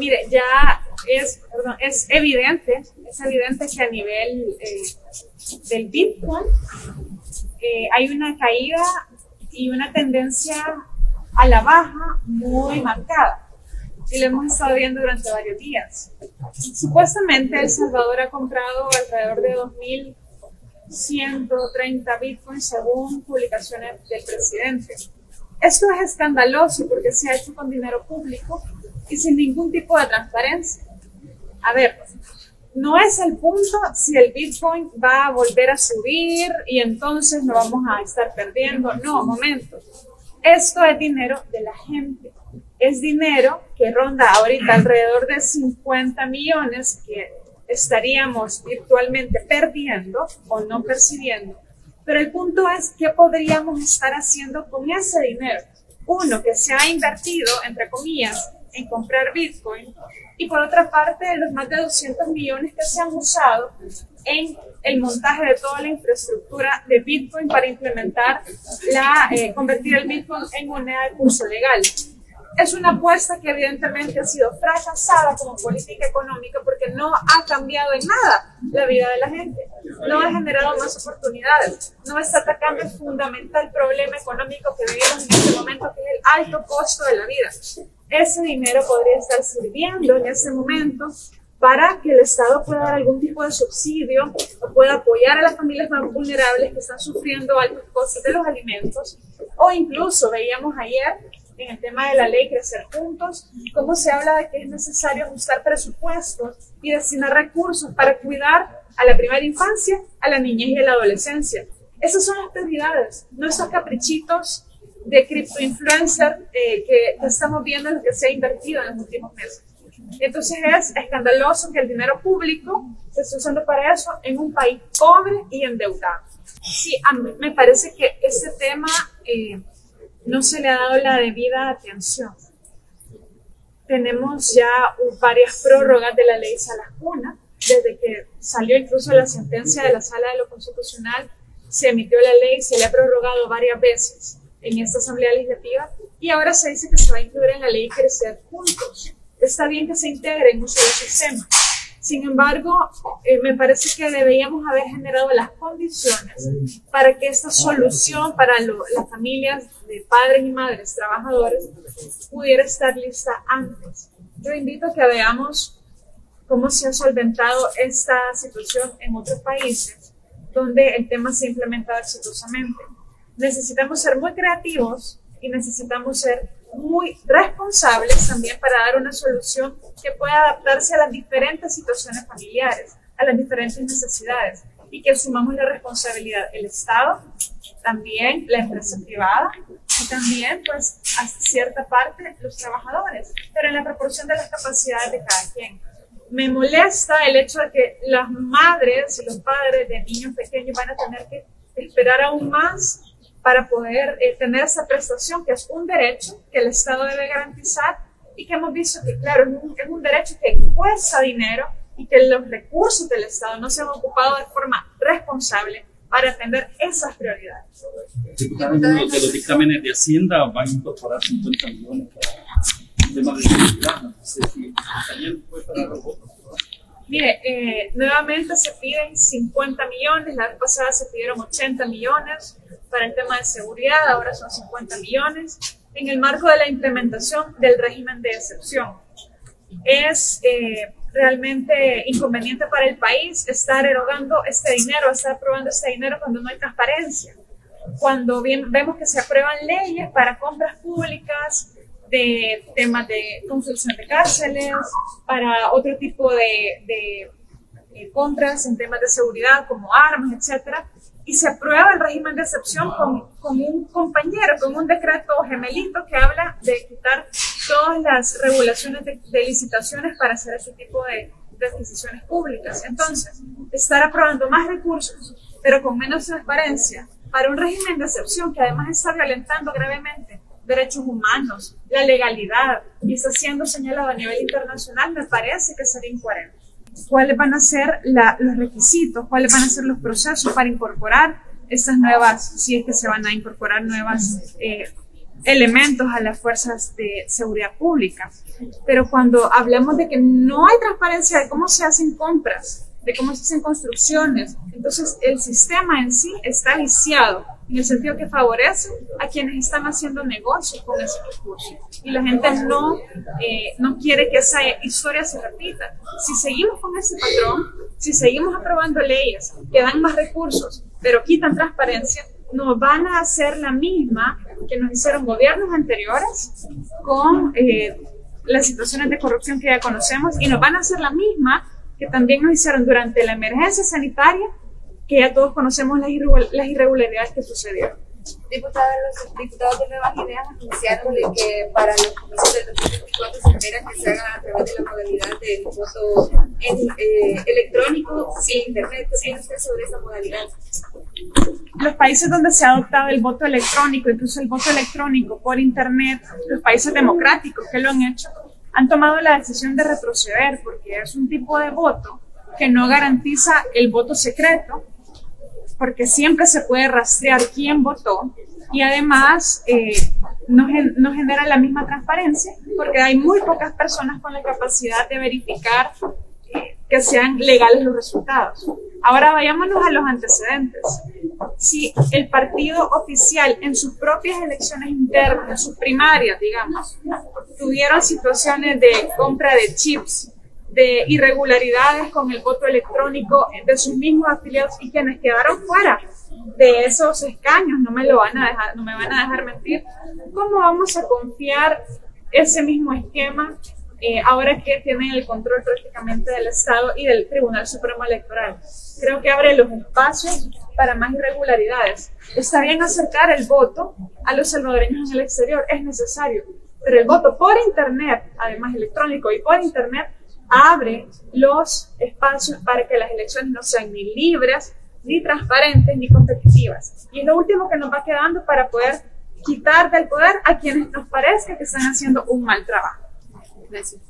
Mire, ya es, perdón, es evidente, es evidente que a nivel eh, del Bitcoin eh, hay una caída y una tendencia a la baja muy marcada. Y lo hemos estado viendo durante varios días. Supuestamente El Salvador ha comprado alrededor de 2.130 bitcoins según publicaciones del presidente. Esto es escandaloso porque se ha hecho con dinero público y sin ningún tipo de transparencia. A ver, no es el punto si el Bitcoin va a volver a subir y entonces no vamos a estar perdiendo. No, momento. Esto es dinero de la gente. Es dinero que ronda ahorita alrededor de 50 millones que estaríamos virtualmente perdiendo o no percibiendo. Pero el punto es qué podríamos estar haciendo con ese dinero. Uno, que se ha invertido, entre comillas, en comprar Bitcoin. Y por otra parte los más de 200 millones que se han usado en el montaje de toda la infraestructura de Bitcoin para implementar la, eh, convertir el Bitcoin en moneda de curso legal. Es una apuesta que evidentemente ha sido fracasada como política económica porque no ha cambiado en nada la vida de la gente, no ha generado más oportunidades, no está atacando el fundamental problema económico que vivimos en este momento, que es el alto costo de la vida ese dinero podría estar sirviendo en ese momento para que el Estado pueda dar algún tipo de subsidio o pueda apoyar a las familias más vulnerables que están sufriendo altos costos de los alimentos. O incluso veíamos ayer en el tema de la ley Crecer Juntos, cómo se habla de que es necesario ajustar presupuestos y destinar recursos para cuidar a la primera infancia, a la niñez y a la adolescencia. Esas son las prioridades, no esos caprichitos de criptoinfluencer eh, que estamos viendo en lo que se ha invertido en los últimos meses. Entonces es escandaloso que el dinero público se esté usando para eso en un país pobre y endeudado. Sí, a mí me parece que ese tema eh, no se le ha dado la debida atención. Tenemos ya varias prórrogas de la ley Salas-Cuna, desde que salió incluso la sentencia de la Sala de lo Constitucional, se emitió la ley, se le ha prorrogado varias veces en esta Asamblea Legislativa y ahora se dice que se va a incluir en la ley Crecer Juntos. Está bien que se integre en un solo sistema. Sin embargo, eh, me parece que deberíamos haber generado las condiciones para que esta solución para las familias de padres y madres trabajadores pudiera estar lista antes. Yo invito a que veamos cómo se ha solventado esta situación en otros países donde el tema se ha implementado exitosamente necesitamos ser muy creativos y necesitamos ser muy responsables también para dar una solución que pueda adaptarse a las diferentes situaciones familiares, a las diferentes necesidades y que asumamos la responsabilidad el Estado, también la empresa privada y también, pues, hasta cierta parte los trabajadores, pero en la proporción de las capacidades de cada quien. Me molesta el hecho de que las madres y los padres de niños pequeños van a tener que esperar aún más para poder eh, tener esa prestación, que es un derecho que el Estado debe garantizar y que hemos visto que, claro, es un, derecho que cuesta dinero y que los recursos del Estado no se han ocupado de forma responsable para atender esas prioridades. Diputada, de los dictámenes de Hacienda van a incorporar 50 millones para temas de seguridad. No sé si también puede para los votos. Mire, eh, nuevamente se piden 50 millones, la vez pasada se pidieron 80 millones para el tema de seguridad, ahora son 50 millones, en el marco de la implementación del régimen de excepción. Es eh, realmente inconveniente para el país estar erogando este dinero, estar aprobando este dinero cuando no hay transparencia. Cuando bien, vemos que se aprueban leyes para compras públicas, de temas de construcción de cárceles, para otro tipo de, de, compras en temas de seguridad como armas, etcétera, y se aprueba el régimen de excepción con, con, un compañero, con un decreto gemelito que habla de quitar todas las regulaciones de, de licitaciones para hacer ese tipo de, de adquisiciones públicas. Entonces, estar aprobando más recursos, pero con menos transparencia, para un régimen de excepción que además está violentando gravemente derechos humanos, la legalidad, y está siendo señalado a nivel internacional, me parece que sería incoherente. ¿Cuáles van a ser los requisitos? ¿Cuáles van a ser los procesos para incorporar estas nuevas, si es que se van a incorporar nuevas eh, elementos a las fuerzas de seguridad pública. Pero cuando hablamos de que no hay transparencia de cómo se hacen compras, de cómo se hacen construcciones, entonces el sistema en sí está viciado en el sentido que favorece a quienes están haciendo negocios con ese recurso. Y la gente no, eh, no quiere que esa historia se repita. Si seguimos con ese patrón, si seguimos aprobando leyes que dan más recursos, pero quitan transparencia, nos van a hacer la misma que nos hicieron gobiernos anteriores con eh, las situaciones de corrupción que ya conocemos y nos van a hacer la misma que también nos hicieron durante la emergencia sanitaria que ya todos conocemos las, irregularidades que sucedieron. Diputados, los diputados de Nuevas Ideas anunciaron que para los comicios del 2024 se espera que se haga a través de la modalidad del voto eh, electrónico sin internet. ¿Qué piensa usted sobre esa modalidad? Los países donde se ha adoptado el voto electrónico, incluso el voto electrónico por internet, los países democráticos que lo han hecho, han tomado la decisión de retroceder porque es un tipo de voto que no garantiza el voto secreto, porque siempre se puede rastrear quién votó y además eh, no, no, genera la misma transparencia porque hay muy pocas personas con la capacidad de verificar que sean legales los resultados. Ahora vayámonos a los antecedentes. Si el partido oficial en sus propias elecciones internas, en sus primarias, digamos, tuvieron situaciones de compra de chips de irregularidades con el voto electrónico de sus mismos afiliados y quienes quedaron fuera de esos escaños, no me lo van a dejar, no me van a dejar mentir, ¿cómo vamos a confiar ese mismo esquema eh, ahora que tienen el control prácticamente del Estado y del Tribunal Supremo Electoral? Creo que abre los espacios para más irregularidades. Está bien acercar el voto a los salvadoreños en el exterior, es necesario, pero el voto por Internet, además electrónico y por Internet, abre los espacios para que las elecciones no sean ni libres, ni transparentes, ni competitivas. Y es lo último que nos va quedando para poder quitar del poder a quienes nos parezca que están haciendo un mal trabajo. tivesse.